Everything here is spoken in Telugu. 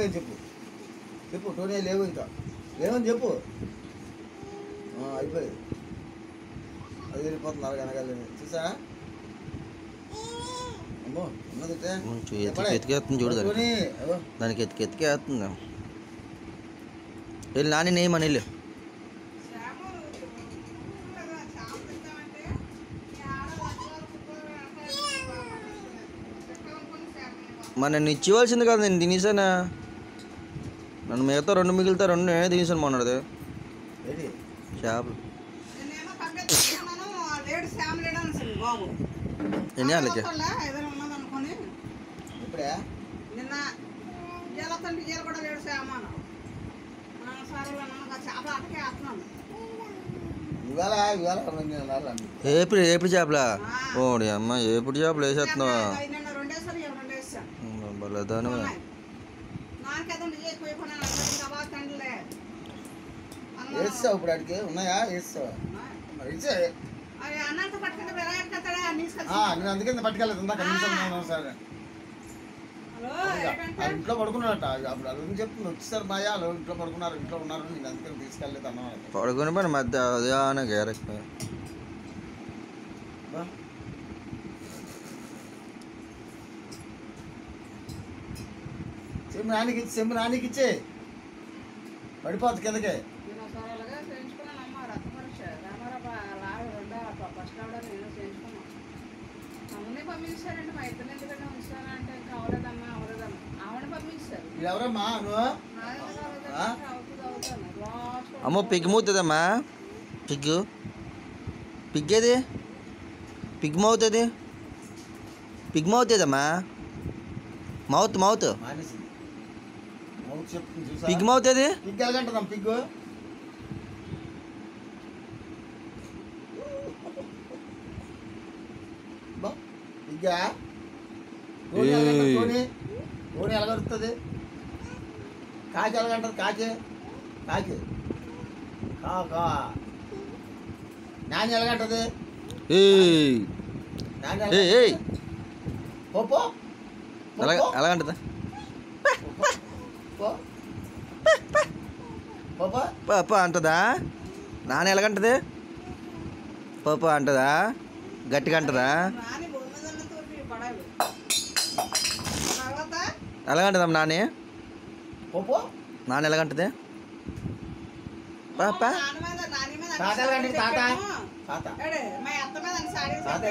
అయిపోయింది చెప్పు. చెప్పు టోనీ లేవు ఇంకా. లేవని చెప్పు. అయిపోయింది. అది వెళ్ళిపోతుంది అలాగనగాలి చూసా అమ్మో ఉన్నది ఇట్టే. కొంచెం ఎతికి ఎప్పుడే? ఎతికేస్తుంది చూడు దానికి. ఎతికి ఎతికేస్తుంది వెళ్ళి నాని నేయమని వెళ్ళు నన్ను ఇచ్చివలసింది కదా నేను తినేసానా? నన్ను మిగతా రెండు మిగిలితే రెండు నేనే తినేసాను మొన్నది చేపలు. ఎన్ని వాళ్ళకి? అన్నాను, ఆ చేపలు? ఓడి అమ్మ ఏపుడు చేపలు వేసేస్తున్నావా? అవి వేస్తావు ఇప్పుడు అడిగి ఉన్నాయా? వేస్తావా నేను అందుకే పట్టుకెళ్ళదు ఇందాక సరే ఇంట్లో పడుకున్నాడట. అప్పుడు అలా చెప్తుంది వచ్చేసారు మాయా వాళ్ళు ఇంట్లో పడుకున్నారు ఇంట్లో ఉన్నారు నేను అందుకని తీసుకెళ్ళలేదు అన్నమాట పడుకుని పని మధ్య అదే గేరక్ ఉంచానంటే ఇంకా అవ్వలేదమ్మా అవ్వలేదమ్మా ఆవిడ పంపించారు. ఇది ఎవరమ్మా అమ్మో పిగ్ మూతుందమ్మా పిగ్గు. పిగ్ ఏది పిగ్ మౌత్ అది పిగ్ మౌత్ ఏదమ్మా మౌత్. మౌత్ మానేసింది మౌత్ చెప్తుంది చూసా పిగ్ మౌత్ ఏది? Pig pig? పిగ్గా ఎలాగంటది ఏయ్. టోనీ టోనీ ఎలాగడుతుంది కాకి ఎలాగంటది కాకి. కాకి. కా కా. నాని ఎలాగంటది. పో, ఎలా పాప అంటదా? నాన్న ఎలాగంటది? పాప అంటదా? గట్టిగా అంటదా? ఎలాగంటదమ్మ నాని? నాన్న ఎలాగంటది? పాప తాత. తాత. తాత